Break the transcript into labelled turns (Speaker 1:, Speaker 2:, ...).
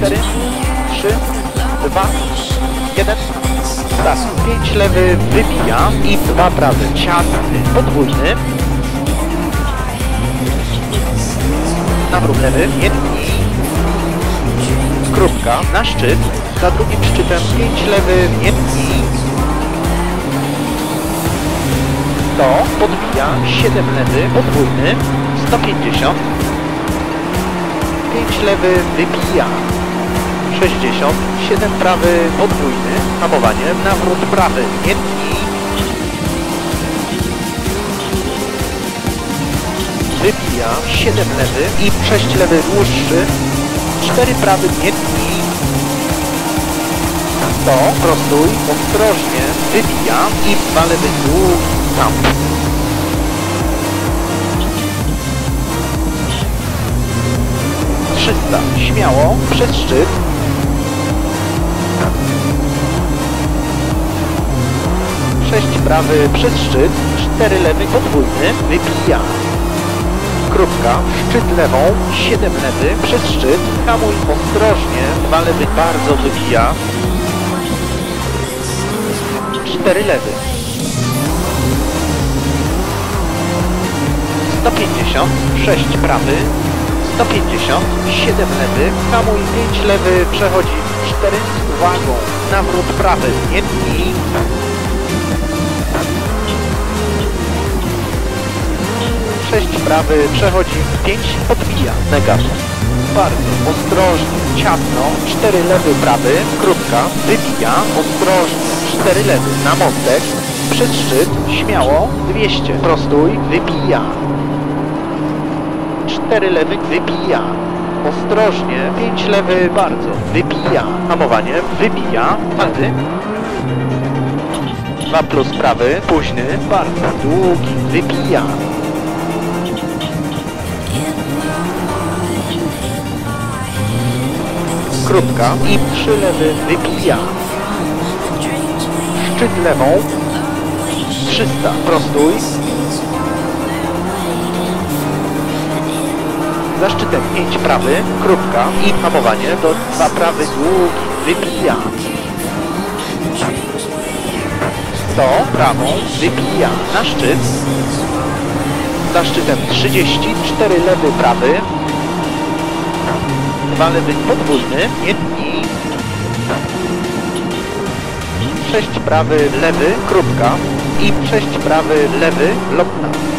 Speaker 1: 4, 3, 2, 1. Start. 5 lewy wybija i 2 prawy. Ciasny, podwójny. Nawrót lewy, jedni. Krótka na szczyt. Za drugim szczytem 5 lewy, jedni. 100, podbija, 7 lewy, podwójny, 150, 5 lewy, wybija, 60, 7 prawy, podwójny, hamowanie, nawrót prawy, jedni, wybija, 7 lewy i 6 lewy, dłuższy, 4 prawy, jedni, 100, prostuj, ostrożnie, wybija i 2 lewy, długi, tam. Śmiało, przez szczyt. Sześć prawy przez szczyt, cztery lewy podwójny, wybija. Krótka, szczyt lewą, siedem lewy przez szczyt, hamuj ostrożnie, dwa lewy bardzo wybija. Cztery lewy. 150, 6 prawy, 150, 7 lewy, hamuj 5 lewy, przechodzi 4 z uwagą, nawrót prawy, jedni, sześć prawy, przechodzi. 5, podbija, negatyw. Bardzo ostrożnie, ciasno, 4 lewy, prawy, krótka, wybija, ostrożnie, 4 lewy, na mostek, przez szczyt, śmiało, 200, prostuj, wybija, 4 lewy, wybija. Ostrożnie, 5 lewy, bardzo. Wybija. Hamowanie, wybija. Twardy. 2 plus prawy, późny, bardzo. Długi, wybija. Krótka i 3 lewy, wybija. Szczyt lewą. 300, prostuj. Za szczytem 5 prawy, krótka i hamowanie do 2 prawy długi, wybija. 100 prawą, wybija na szczyt. Za szczytem 30, 4 lewy, prawy. 2 lewy podwójny, jedni. 6 prawy, lewy, krótka i 6 prawy, lewy, lotna.